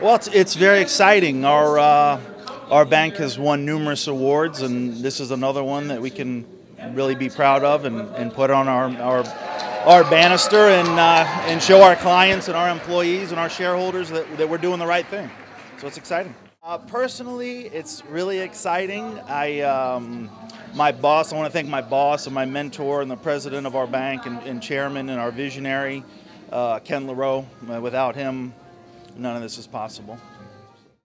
Well, it's, it's very exciting. Our uh, our bank has won numerous awards, and this is another one that we can really be proud of and, and put on our our, our banister and uh, and show our clients and our employees and our shareholders that, that we're doing the right thing. So it's exciting. Uh, personally, it's really exciting. I um, my boss. I want to thank my boss and my mentor and the president of our bank and, and chairman and our visionary, uh, Ken LaRoe. Without him, none of this is possible.